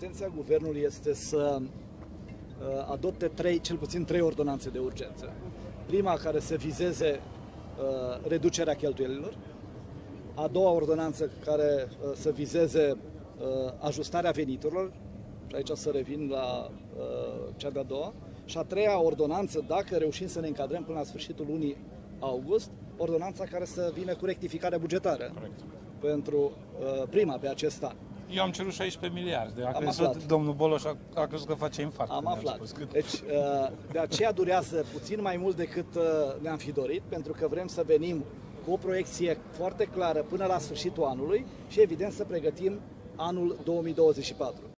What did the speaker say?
intenția guvernului este să uh, adopte trei, cel puțin trei ordonanțe de urgență. Prima care să vizeze uh, reducerea cheltuielilor, a doua ordonanță care uh, să vizeze uh, ajustarea veniturilor, și aici să revin la uh, cea de-a doua, și a treia ordonanță, dacă reușim să ne încadrăm până la sfârșitul lunii august, ordonanța care să vină cu rectificarea bugetară Corect. pentru uh, prima pe acest an. Eu am cerut 16 miliarde. A Am crezut, aflat. domnul Boloș a, a crezut că face infart. Am când i-am aflat. spus cât. Deci, uh, de aceea durează puțin mai mult decât uh, ne-am fi dorit, pentru că vrem să venim cu o proiecție foarte clară până la sfârșitul anului și, evident, să pregătim anul 2024.